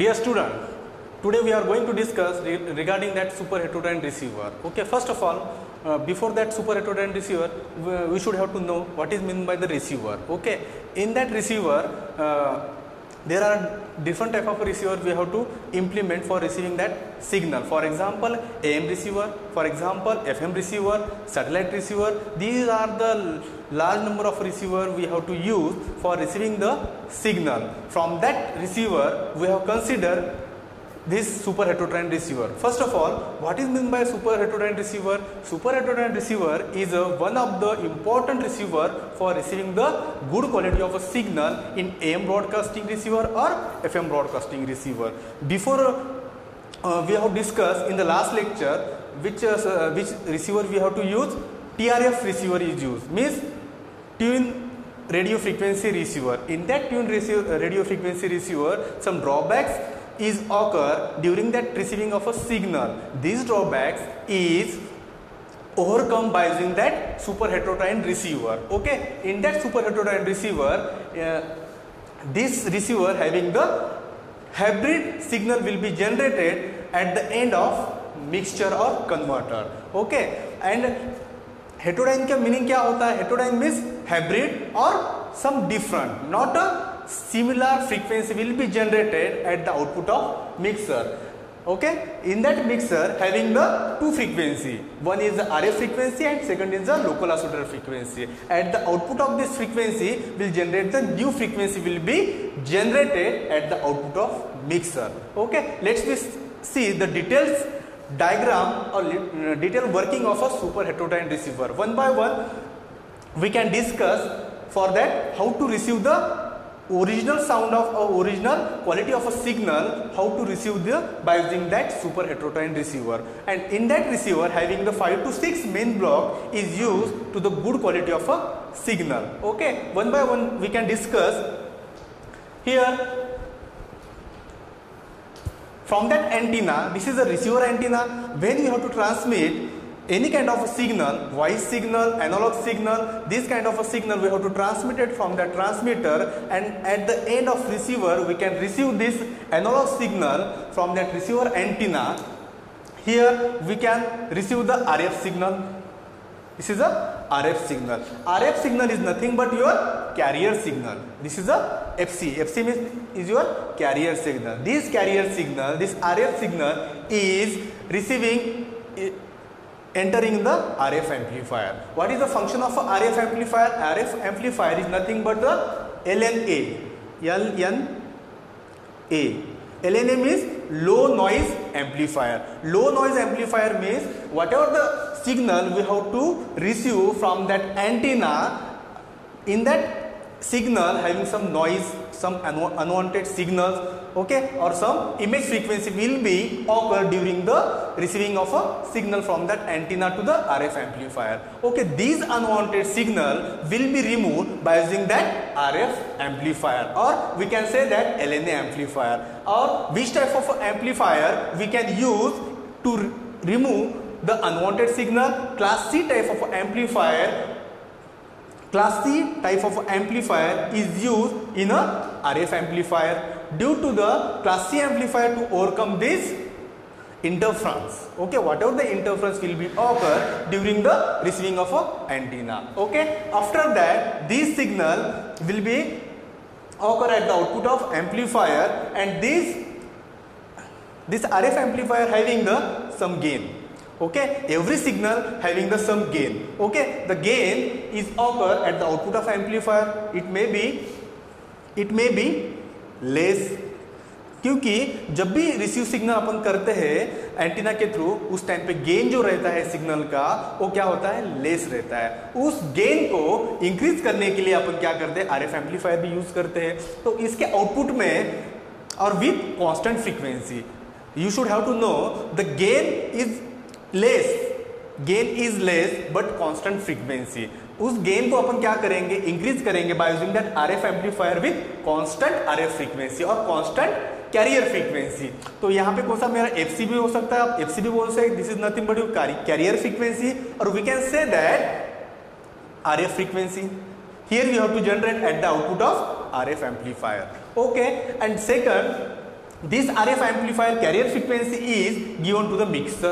Dear student, today we are going to discuss re- regarding that super heterodyne receiver. Okay, first of all, uh, before that super heterodyne receiver, we, we should have to know what is meant by the receiver. Okay, in that receiver, uh, there are different type of receiver we have to implement for receiving that signal. For example, AM receiver, for example, FM receiver, satellite receiver. These are the large number of receiver we have to use for receiving the signal. From that receiver, we have considered this super heterodyne receiver. First of all, what is meant by super heterodyne receiver? Super heterodyne receiver is uh, one of the important receiver for receiving the good quality of a signal in AM broadcasting receiver or FM broadcasting receiver. Before uh, we have discussed in the last lecture which uh, which receiver we have to use. TRF receiver is used means tune radio frequency receiver. In that tune radio frequency receiver, some drawbacks is occur during that receiving of a signal. These drawbacks is overcome by using that super heterodyne receiver. Okay, in that super heterodyne receiver, uh, this receiver having the hybrid signal will be generated at the end of mixture or converter. Okay, and heterodyne का meaning क्या होता है? Heterodyne means hybrid or some different, not a similar frequency will be generated at the output of mixer okay in that mixer having the two frequency one is the rf frequency and second is the local oscillator frequency at the output of this frequency will generate the new frequency will be generated at the output of mixer okay let's see the details diagram or uh, detailed working of a super heterodyne receiver. One by one we can discuss for that how to receive the original sound of or original quality of a signal how to receive the by using that super heterodyne receiver. And in that receiver having the 5 to 6 main block is used to the good quality of a signal. Okay one by one we can discuss. Here from that antenna this is a receiver antenna when you have to transmit any kind of a signal, voice signal, analog signal, this kind of a signal we have to transmit it from the transmitter and at the end of receiver we can receive this analog signal from that receiver antenna. Here we can receive the RF signal. This is a RF signal. RF signal is nothing but your carrier signal. This is a FC. FC means is your carrier signal. This carrier signal, this RF signal is receiving entering the RF amplifier. What is the function of a RF amplifier? RF amplifier is nothing but the LNA. LNA. LNA means low noise amplifier. Low noise amplifier means whatever the signal we have to receive from that antenna. In that signal having some noise some unwanted signals okay or some image frequency will be occur during the receiving of a signal from that antenna to the RF amplifier. Okay these unwanted signal will be removed by using that RF amplifier or we can say that LNA amplifier. Or which type of amplifier we can use to remove the unwanted signal class C type of amplifier Class C type of amplifier is used in a RF amplifier due to the class C amplifier to overcome this interference. Okay, whatever the interference will be occur during the receiving of a antenna. Okay, after that this signal will be occur at the output of amplifier and this this RF amplifier having the some gain okay? Every signal having the some gain. Okay? The gain is occur at the output of amplifier. It may be, it may be less. क्योंकि जब भी receive signal अपन करते हैं antenna के through उस time पे gain जो रहता है सिग्नल का, वो क्या होता है? लेस रहता है। उस गेन को इंक्रीज करने के लिए अपन क्या करते हैं? आरएफ एम्पलीफायर भी यूज़ करते हैं। तो इसके आउटपुट में, और with constant frequency you should have to know the gain is less gain is less but constant frequency उस गेन को अपन क्या करेंगे? इंक्रीज करेंगे by using that RF amplifier with constant RF frequency और कांस्टेंट कैरियर फ्रीक्वेंसी तो यहाँ पे कौन सा मेरा एफसी भी हो सकता है? आप एफसी भी बोल सकते this is nothing but your carrier frequency और we can say that RF frequency here you have to generate at the output of RF amplifier okay and second this RF amplifier carrier frequency is given to the mixer.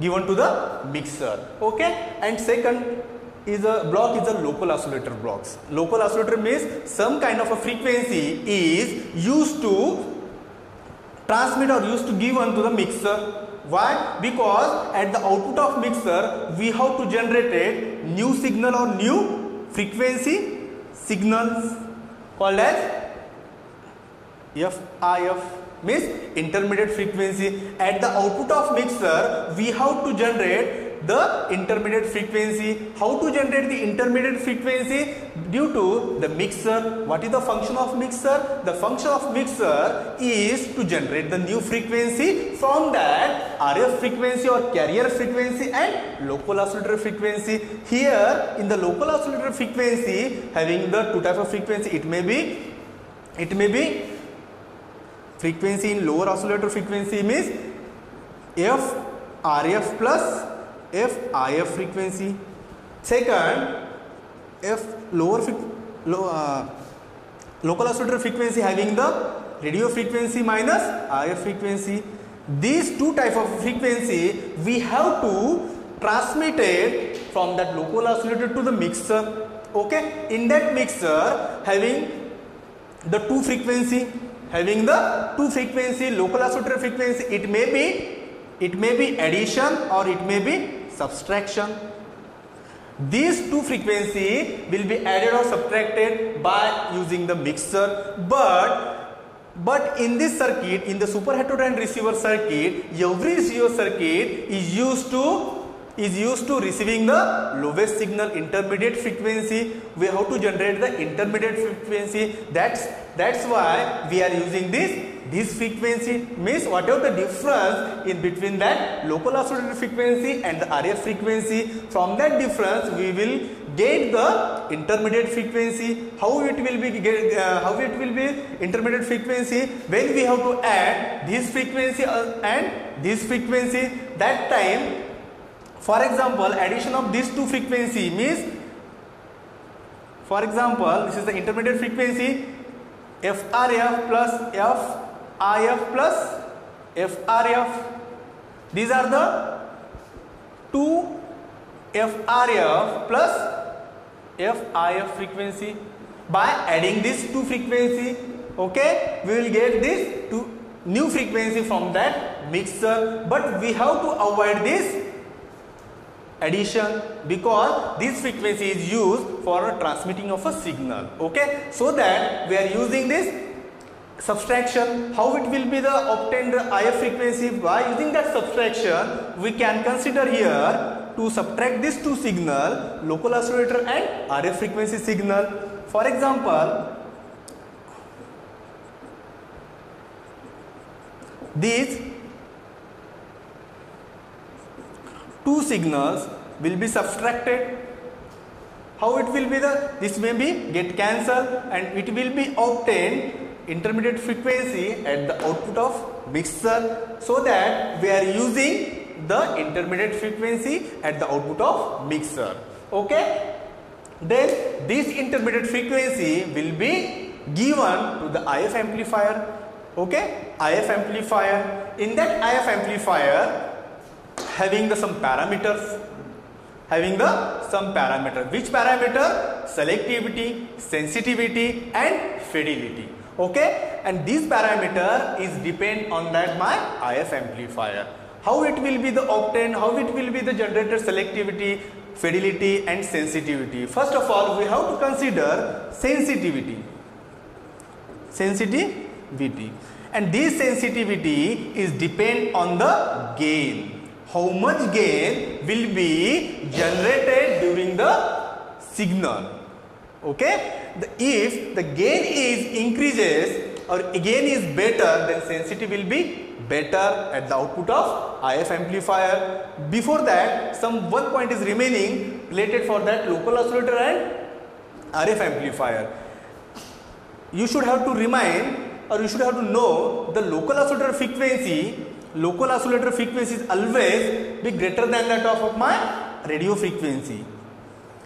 Given to the mixer. Okay? And second is a block is a local oscillator blocks. Local oscillator means some kind of a frequency is used to transmit or used to give on to the mixer. Why? Because at the output of mixer we have to generate a new signal or new frequency signals called as FIF means intermediate frequency at the output of mixer we have to generate the intermediate frequency. How to generate the intermediate frequency? Due to the mixer. What is the function of mixer? The function of mixer is to generate the new frequency from that RF frequency or carrier frequency and local oscillator frequency. Here in the local oscillator frequency having the two types of frequency it may be it may be frequency in lower oscillator frequency means f RF plus F IF frequency. Second, F lower low, uh, local oscillator frequency having the radio frequency minus IF frequency. These two type of frequency we have to transmit it from that local oscillator to the mixer. Okay, in that mixer having the two frequency having the two frequency local oscillator frequency it may be it may be addition or it may be subtraction. These two frequency will be added or subtracted by using the mixer but but in this circuit in the super heterodyne receiver circuit every receiver circuit is used to is used to receiving the lowest signal intermediate frequency. We have to generate the intermediate frequency. That's that's why we are using this. This frequency means whatever the difference in between that local oscillator frequency and the RF frequency from that difference we will get the intermediate frequency. How it will be get, uh, how it will be intermediate frequency? When we have to add this frequency uh, and this frequency that time for example addition of these two frequency means for example this is the intermediate frequency FRF plus FIF plus FRF. These are the two FRF plus FIF frequency. By adding these two frequency, okay, we will get this two new frequency from that mixer. But we have to avoid this addition because this frequency is used for transmitting of a signal okay? So that we are using this subtraction. How it will be the obtained IF frequency? By using that subtraction we can consider here to subtract these two signal local oscillator and RF frequency signal. For example these two signals will be subtracted. How it will be the this may be get cancelled and it will be obtained intermediate frequency at the output of mixer so that we are using the intermediate frequency at the output of mixer okay? Then this intermediate frequency will be given to the IF amplifier. Okay? IF amplifier. In that IF amplifier having the some parameters having the some parameter. Which parameter? Selectivity sensitivity and fidelity. Okay? And this parameter is depend on that my IF amplifier. How it will be the obtained how it will be the generated selectivity fidelity and sensitivity. First of all we have to consider sensitivity. Sensitivity. And this sensitivity is depend on the gain how much gain will be generated during the signal okay the, if the gain is increases or gain is better then sensitivity will be better at the output of IF amplifier. Before that some one point is remaining related for that local oscillator and RF amplifier. You should have to remind or you should have to know the local oscillator frequency local oscillator frequency is always be greater than that of of my radio frequency.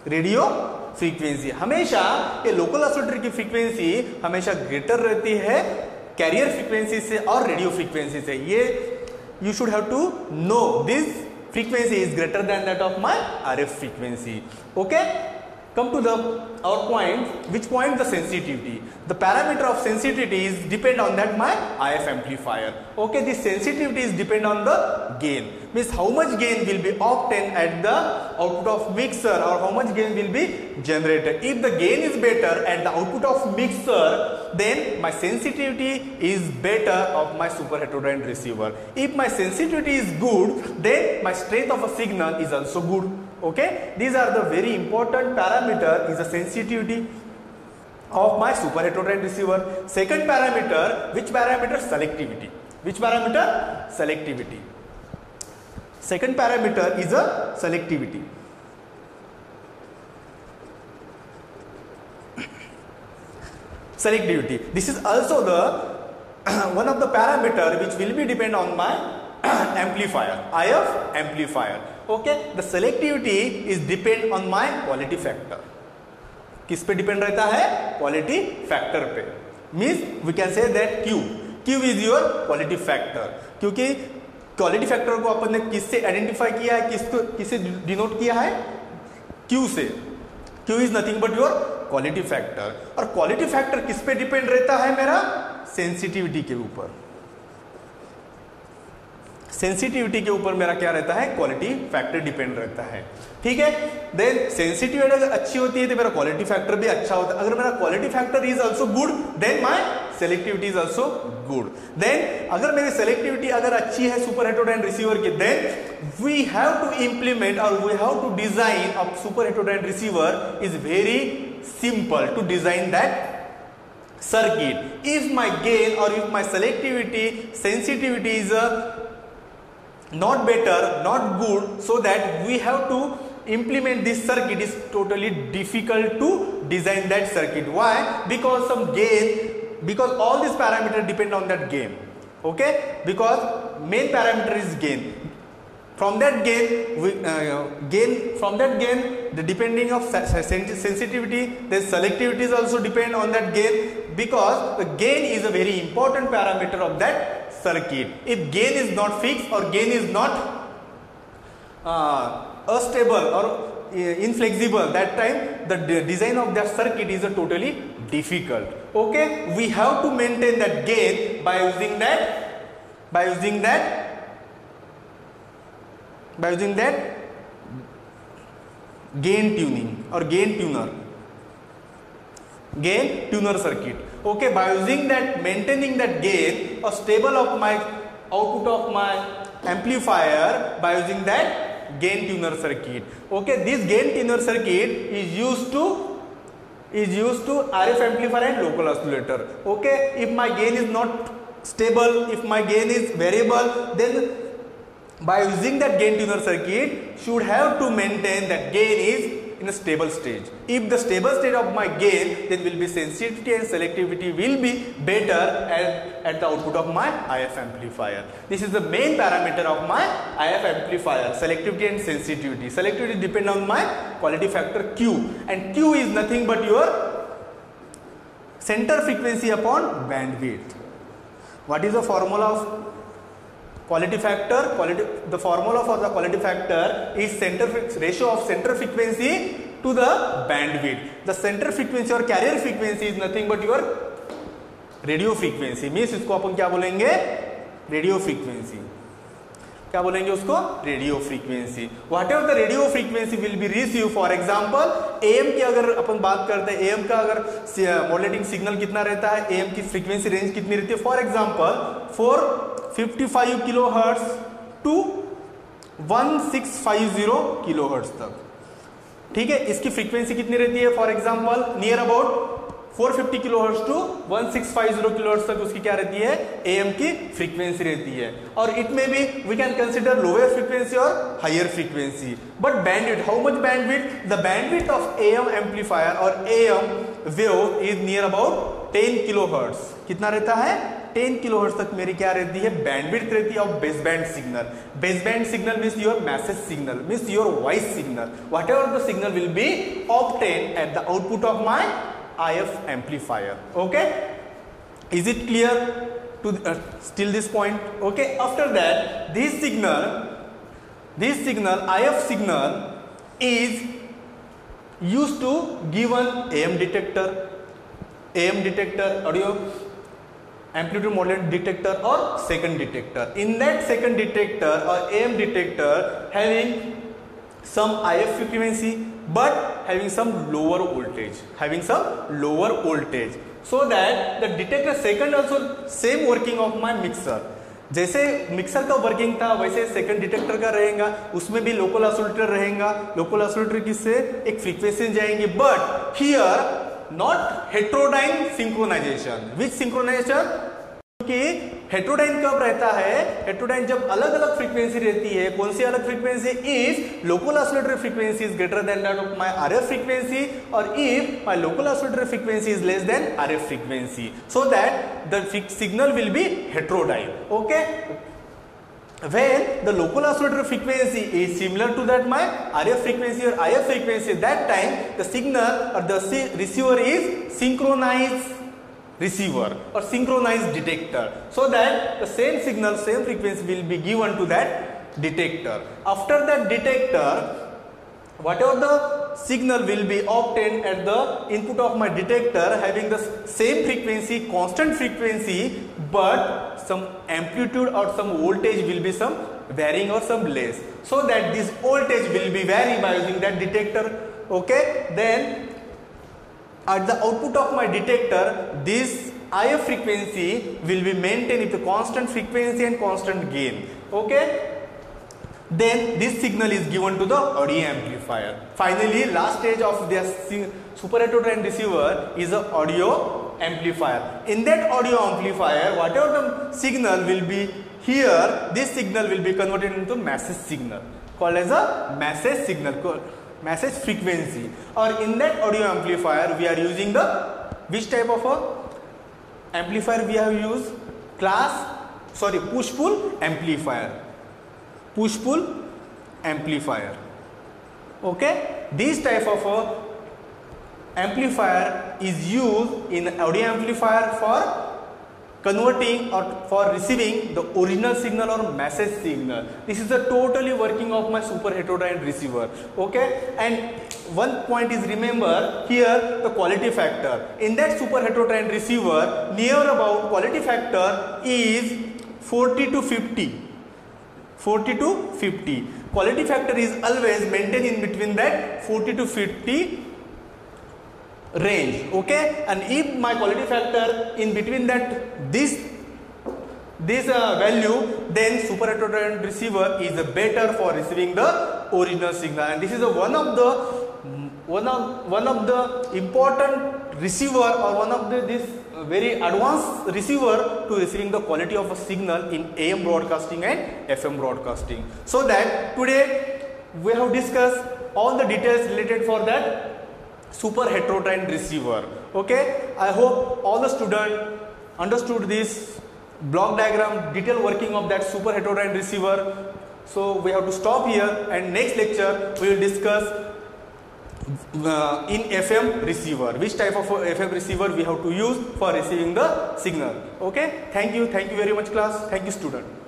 Radio frequency हमेशा ये local oscillator की frequency हमेशा greater रहती है carrier frequency से और radio frequency से ये you should have to know this frequency is greater than that of my RF frequency. Okay? Come to the our point which point? The sensitivity. The parameter of sensitivity is depend on that my IF amplifier. Okay the sensitivity is depend on the gain. Means how much gain will be obtained at the output of mixer or how much gain will be generated. If the gain is better at the output of mixer then my sensitivity is better of my super heterodyne receiver. If my sensitivity is good then my strength of a signal is also good okay? These are the very important parameter is the sensitivity of my super heterodyne receiver. Second parameter which parameter? Selectivity. Which parameter? Selectivity. Second parameter is a selectivity. Selectivity. This is also the one of the parameter which will be depend on my amplifier IF amplifier okay? The selectivity is depend on my quality factor. किस पे depend रहता है? Quality factor पे। Means we can say that Q Q is your quality factor क्योंकि quality factor को अपन ने किससे आइडेंटिफाई किया है? किसको किससे डिनोट किया है? क्यू से। Q is nothing but your quality factor और क्वालिटी फैक्टर किस पे डिपेंड रहता है मेरा? सेंसिटिविटी के ऊपर। सेंसिटिविटी के ऊपर मेरा क्या रहता है? क्वालिटी फैक्टर डिपेंड रहता है। ठीक है? देन सेंसिटिविटी अगर अच्छी होती है तो मेरा क्वालिटी फैक्टर भी अच्छा होता है। अगर मेरा quality factor is also good then my selectivity is also good then अगर मेरी सेलेक्टिविटी अगर अच्छी है सुपर हेटोडाइन रिसीवर की then we have to implement और we have to design a super heterodyne receiver is very simple to design that circuit. If my gain or if my selectivity, sensitivity is a not better, not good, so that we have to implement this circuit is totally difficult to design that circuit. Why? Because some gain, because all these parameters depend on that gain. Okay? Because main parameter is gain. From that gain, we, uh, gain from that gain, the depending of sensitivity, the selectivity is also depend on that gain because the gain is a very important parameter of that circuit. If gain is not fixed or gain is not uh, unstable or uh, inflexible, that time the design of that circuit is a totally difficult. Okay, we have to maintain that gain by using that, by using that, by using that gain tuning or gain tuner gain tuner circuit. Okay by using that maintaining that gain a stable of my output of my amplifier by using that gain tuner circuit. Okay this gain tuner circuit is used to is used to RF amplifier and local oscillator. Okay if my gain is not stable if my gain is variable then by using that gain tuner circuit should have to maintain that gain is in a stable stage. If the stable state of my gain, then will be sensitivity and selectivity will be better at, at the output of my IF amplifier. This is the main parameter of my IF amplifier, selectivity and sensitivity. Selectivity depend on my quality factor Q and Q is nothing but your center frequency upon bandwidth. What is the formula of quality factor quality the formula for the quality factor is center ratio of center frequency to the bandwidth the center frequency or carrier frequency is nothing but your radio frequency means इसको अपन क्या बोलेंगे radio frequency क्या बोलेंगे उसको radio frequency whatever the radio frequency will be receive for example AM की अगर अपन बात करते हैं एम का अगर मॉडलेटिंग सिग्नल कितना रहता है एम की फ्रीक्वेंसी रेंज कितनी रहती है for example four 55 kilohertz to 1650 kilohertz तक। ठीक है? इसकी फ्रीक्वेंसी कितनी रहती है? For example near about 450 kilohertz to 1650 kilohertz तक उसकी क्या रहती है? एएम की फ्रीक्वेंसी रहती है। और इट में भी we can consider lower frequency और higher frequency but bandwidth how much bandwidth the bandwidth of AM amplifier और AM wave is near about 10 kilohertz कितना रहता है? 10 किलोहर्ट्ज तक मेरी क्या रहती है? बैंडविड्थ रहती है of base band signal base band signal means your message signal means your voice signal whatever the signal will be obtain at the output of my I F amplifier okay is it clear to still this point okay after that this signal this signal I F signal is use to given M detector M detector audio amplitude model detector और second detector in that second detector और M detector having some I F frequency but having some lower voltage having some lower voltage so that the detector second also same working of my mixer जैसे mixer का working था, वैसे second detector का रहेगा, उसमें भी local oscillator रहेगा. Local oscillator किससे? एक फ्रिक्वेंसी जाएँगे. But here not heterodyne synchronization which synchronization कि हेट्रोडाइन कब रहता है? हेट्रोडाइन जब अलग अलग फ्रीक्वेंसी रहती है, कौन सी अलग frequency if local oscillatory frequency is greater than that of my RF frequency और if my local oscillatory frequency is less than RF frequency so that the signal will be heterodyne okay when the local oscillator frequency is similar to that my RF frequency or IF frequency that time the signal or the receiver is synchronized receiver or synchronized detector. So that the same signal same frequency will be given to that detector. After that detector whatever the signal will be obtained at the input of my detector having the same frequency constant frequency but some amplitude or some voltage will be some varying or some less. So that this voltage will be vary by using that detector okay? Then at the output of my detector this IF frequency will be maintained with constant frequency and constant gain okay then this signal is given to the audio amplifier. Finally last stage of this super heterodyne receiver is a audio amplifier. In that audio amplifier whatever the signal will be here this signal will be converted into message signal called as a message signal message frequency. Or in that audio amplifier we are using the which type of a amplifier we have used? Class sorry push pull amplifier push pull amplifier okay this type of a amplifier is used in audio amplifier for converting or for receiving the original signal or message signal. This is the totally working of my super heterodyne receiver. Okay, and one point is remember here the quality factor. In that super heterodyne receiver, near about quality factor is 40 to 50. 40 to 50. Quality factor is always maintained in between that 40 to 50 range okay and if my quality factor in between that this this uh, value then super heterodyne receiver is better for receiving the original signal and this is a one of the one of one of the important receiver or one of the this very advanced receiver to receiving the quality of a signal in AM broadcasting and FM broadcasting. So that today we have discussed all the details related for that super heterodyne receiver. Okay? I hope all the student understood this block diagram detailed working of that super heterodyne receiver. So we have to stop here and next lecture we will discuss uh, in FM receiver. Which type of FM receiver we have to use for receiving the signal. Okay? Thank you. Thank you very much class. Thank you student